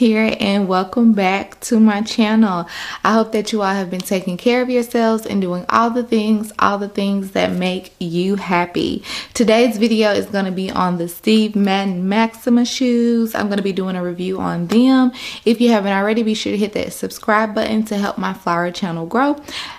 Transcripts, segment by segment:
Here and welcome back to my channel. I hope that you all have been taking care of yourselves and doing all the things, all the things that make you happy. Today's video is going to be on the Steve Madden Maxima shoes. I'm going to be doing a review on them. If you haven't already, be sure to hit that subscribe button to help my flower channel grow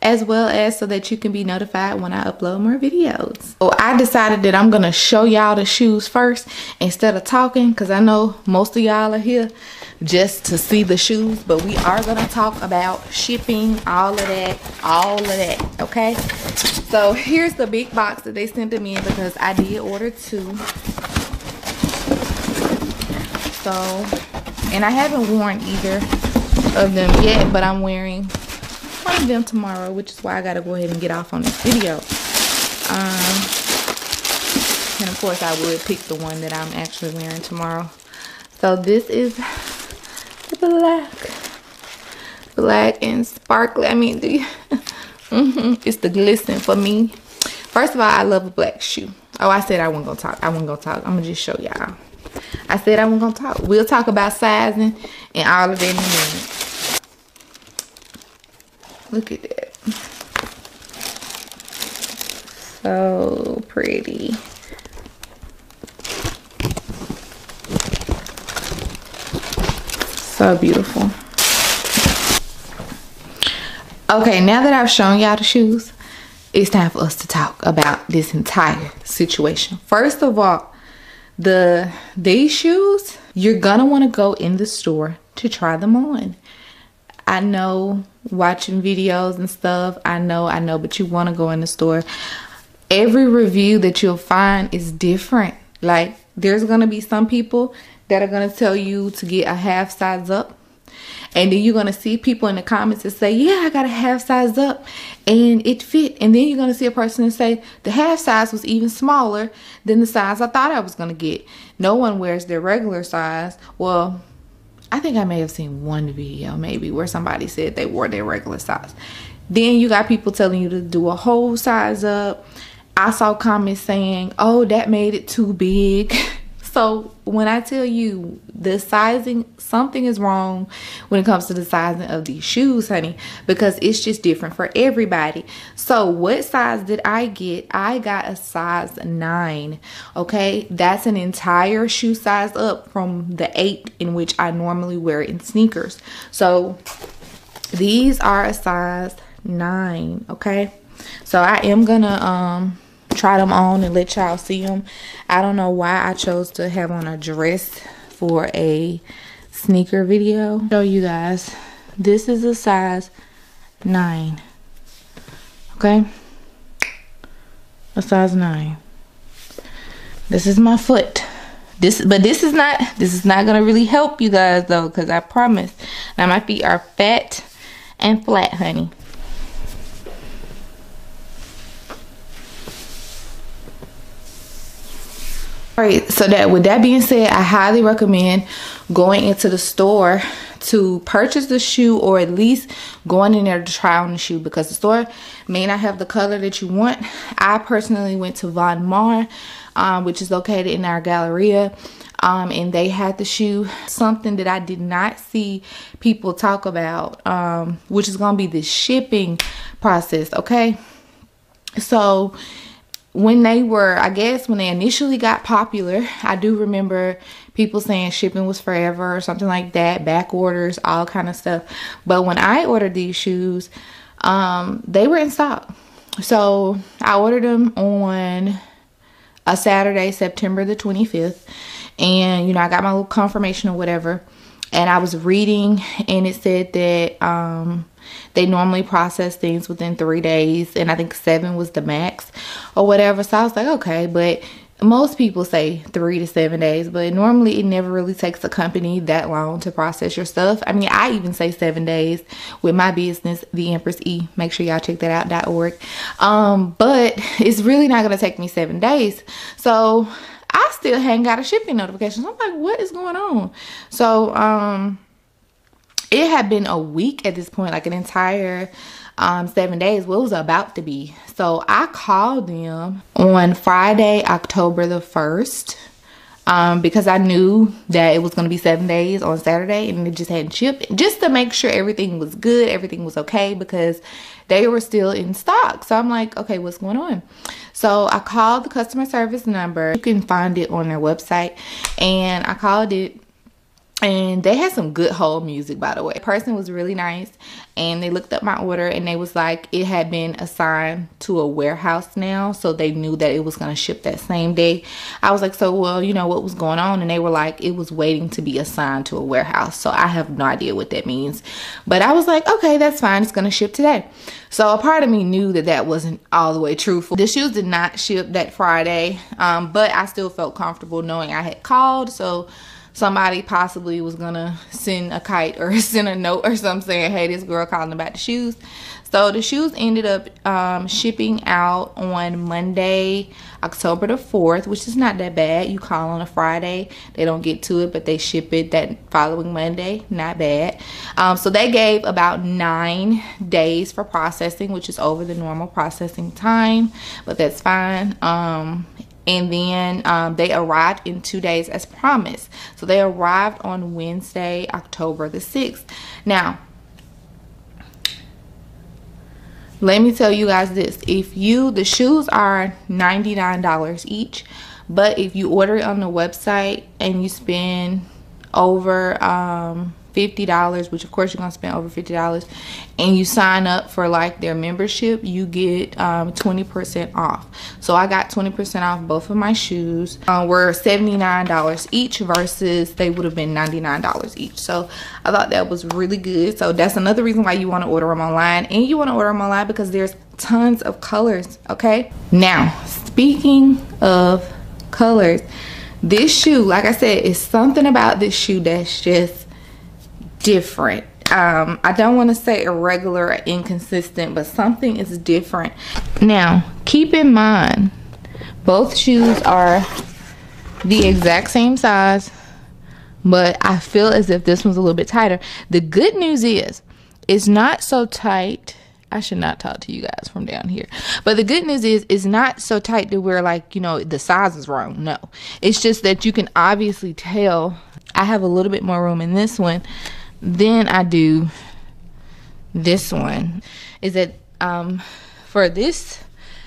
as well as so that you can be notified when I upload more videos. So I decided that I'm gonna show y'all the shoes first instead of talking because I know most of y'all are here just to see the shoes but we are gonna talk about shipping all of that all of that okay so here's the big box that they sent to me because I did order two so and I haven't worn either of them yet but I'm wearing one of them tomorrow, which is why I gotta go ahead and get off on this video. Um, and of course, I would pick the one that I'm actually wearing tomorrow. So this is black, black and sparkly. I mean, the mm -hmm, it's the glisten for me. First of all, I love a black shoe. Oh, I said I wasn't gonna talk. I wasn't gonna talk. I'm gonna just show y'all. I said I wasn't gonna talk. We'll talk about sizing and all of that in a minute. Look at that. So pretty. So beautiful. Okay, now that I've shown y'all the shoes, it's time for us to talk about this entire situation. First of all, the these shoes, you're gonna want to go in the store to try them on. I know watching videos and stuff. I know, I know, but you want to go in the store. Every review that you'll find is different. Like there's to be some people that are going to tell you to get a half size up. And then you're going to see people in the comments that say, yeah, I got a half size up and it fit. And then you're going to see a person that say the half size was even smaller than the size I thought I was going to get. No one wears their regular size. Well, I think I may have seen one video maybe where somebody said they wore their regular size. Then you got people telling you to do a whole size up. I saw comments saying, oh, that made it too big. So when I tell you the sizing, something is wrong when it comes to the sizing of these shoes, honey, because it's just different for everybody. So what size did I get? I got a size nine, okay? That's an entire shoe size up from the eight in which I normally wear in sneakers. So these are a size nine, okay? So I am gonna, um, try them on and let y'all see them. I don't know why I chose to have on a dress for a sneaker video. Show you guys. This is a size 9. Okay? A size 9. This is my foot. This but this is not this is not gonna really help you guys though, because I promise. Now my feet are fat and flat, honey. All right so that with that being said i highly recommend going into the store to purchase the shoe or at least going in there to try on the shoe because the store may not have the color that you want. I personally went to von maur um, which is located in our galleria um, and they had the shoe. Something that i did not see people talk about um, which is going to be the shipping process okay? So when they were, I guess, when they initially got popular, I do remember people saying shipping was forever or something like that, back orders, all kind of stuff. But when I ordered these shoes, um, they were in stock. So I ordered them on a Saturday, September the 25th. And, you know, I got my little confirmation or whatever. And I was reading and it said that, um, they normally process things within three days, and I think seven was the max or whatever. So I was like, okay, but most people say three to seven days, but normally it never really takes a company that long to process your stuff. I mean, I even say seven days with my business, the Empress E. Make sure y'all check that out, .org. Um, but it's really not gonna take me seven days. So I still hadn't got a shipping notification. So I'm like, what is going on? So um it had been a week at this point, like an entire um, seven days. Well, it was about to be. So I called them on Friday, October the 1st. um, because I knew that it was going to be seven days on Saturday and it just hadn't shipped just to make sure everything was good, everything was okay because they were still in stock. So I'm like, okay, what's going on? So I called the customer service number. You can find it on their website and I called it and they had some good hold music by the way. The person was really nice and they looked up my order and they was like it had been assigned to a warehouse now so they knew that it was going to ship that same day. I was like so well you know what was going on? And they were like it was waiting to be assigned to a warehouse. So i have no idea what that means. But i was like okay that's fine. It's going to ship today. So a part of me knew that that wasn't all the way truthful the shoes did not ship that friday um, but i still felt comfortable knowing i had called. So somebody possibly was gonna send a kite or send a note or something saying, hey, this girl calling about the shoes. So the shoes ended up um, shipping out on Monday, October the 4th, which is not that bad. You call on a Friday, they don't get to it, but they ship it that following Monday. Not bad. Um, so they gave about nine days for processing, which is over the normal processing time, but that's fine. Um, and then um, they arrived in two days as promised. So they arrived on Wednesday, October the 6th. Now, let me tell you guys this. If you, the shoes are $99 each, but if you order it on the website and you spend over, um, $50 which of course you're gonna spend over $50 and you sign up for like their membership you get 20% um, off. So I got 20% off both of my shoes uh, were $79 each versus they would have been $99 each. So I thought that was really good. So that's another reason why you want to order them online. And you want to order them online because there's tons of colors okay? Now speaking of colors this shoe like I said is something about this shoe that's just different. Um, I don't want to say irregular or inconsistent, but something is different. Now, keep in mind, both shoes are the exact same size, but I feel as if this one's a little bit tighter. The good news is, it's not so tight. I should not talk to you guys from down here. But the good news is, it's not so tight to where, like, you know, the size is wrong. No. It's just that you can obviously tell I have a little bit more room in this one then I do this one. Is that um, for this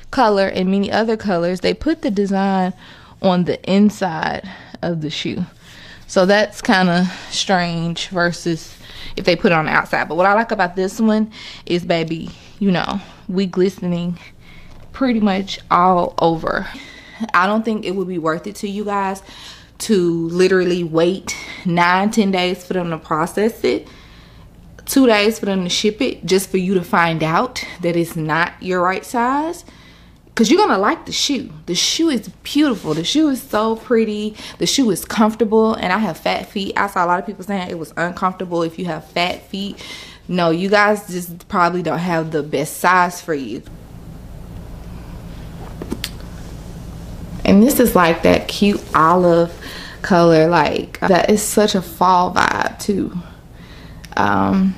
color and many other colors, they put the design on the inside of the shoe. So that's kind of strange versus if they put it on the outside. But what I like about this one is, baby, you know, we glistening pretty much all over. I don't think it would be worth it to you guys to literally wait nine, ten days for them to process it, two days for them to ship it, just for you to find out that it's not your right size. Cause you're gonna like the shoe. The shoe is beautiful. The shoe is so pretty. The shoe is comfortable. And I have fat feet. I saw a lot of people saying it was uncomfortable if you have fat feet. No, you guys just probably don't have the best size for you. And this is like that cute olive color. Like that is such a fall vibe too. Um,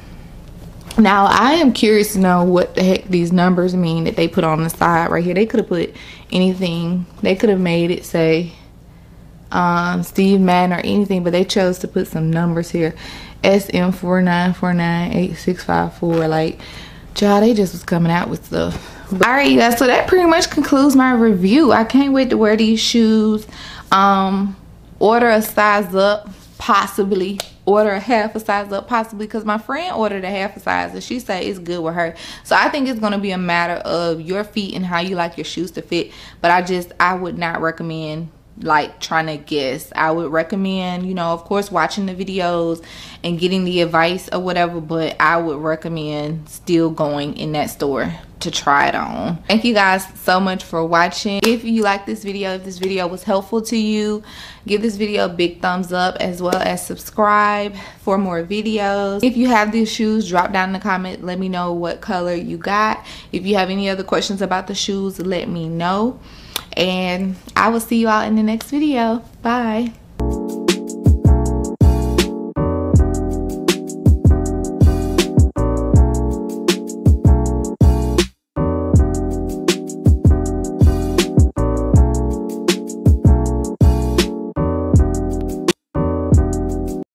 now I am curious to know what the heck these numbers mean that they put on the side right here. They could have put anything. They could have made it say um, Steve Madden or anything, but they chose to put some numbers here. SM49498654. Like, child, they just was coming out with stuff all right you guys so that pretty much concludes my review. I can't wait to wear these shoes. Um order a size up possibly. Order a half a size up possibly because my friend ordered a half a size and she said it's good with her. So i think it's going to be a matter of your feet and how you like your shoes to fit but i just i would not recommend like trying to guess. I would recommend you know of course watching the videos and getting the advice or whatever but i would recommend still going in that store to try it on. Thank you guys so much for watching. If you like this video if this video was helpful to you give this video a big thumbs up as well as subscribe for more videos. If you have these shoes drop down in the comment. Let me know what color you got. If you have any other questions about the shoes let me know. And I will see you all in the next video. Bye.